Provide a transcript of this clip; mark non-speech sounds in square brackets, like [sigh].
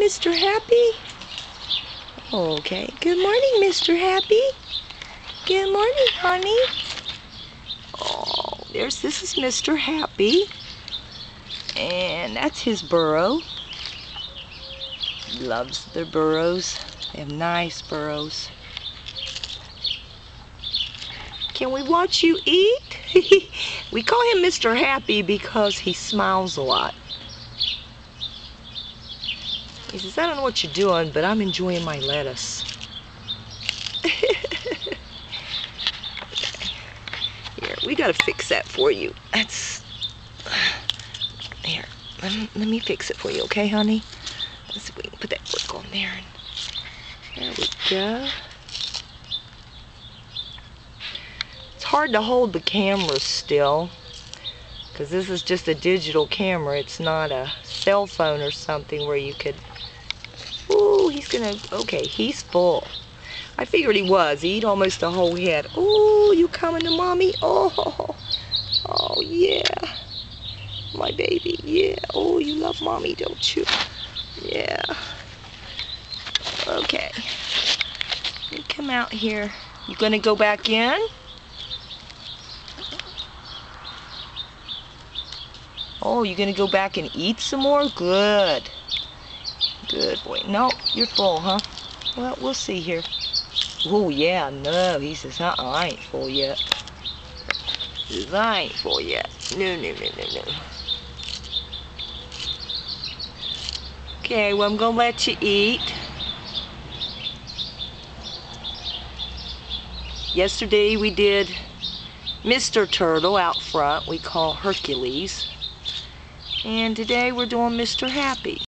Mr. Happy. Okay. Good morning, Mr. Happy. Good morning, honey. Oh, there's this is Mr. Happy. And that's his burrow. He loves their burrows. They have nice burrows. Can we watch you eat? [laughs] we call him Mr. Happy because he smiles a lot. He says, I don't know what you're doing, but I'm enjoying my lettuce. [laughs] Here, we gotta fix that for you. That's... [sighs] Here, let me, let me fix it for you, okay, honey? Let's see if we can put that book on there. There we go. It's hard to hold the camera still because this is just a digital camera. It's not a cell phone or something where you could... Ooh, he's gonna... Okay, he's full. I figured he was. He ate almost the whole head. Ooh, you coming to mommy? [laughs] Oh, oh yeah. My baby, yeah. Oh, you love mommy, don't you? Yeah. Okay. You come out here. You gonna go back in? Oh, you gonna go back and eat some more? Good. Good boy. No, you're full, huh? Well, we'll see here. Oh, yeah, no. He says, uh-uh, I ain't full yet. I ain't full yet. No, no, no, no, no. Okay, well, I'm gonna let you eat. Yesterday we did Mr. Turtle out front, we call Hercules. And today we're doing Mr. Happy.